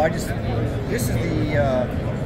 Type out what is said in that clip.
I just this is the uh,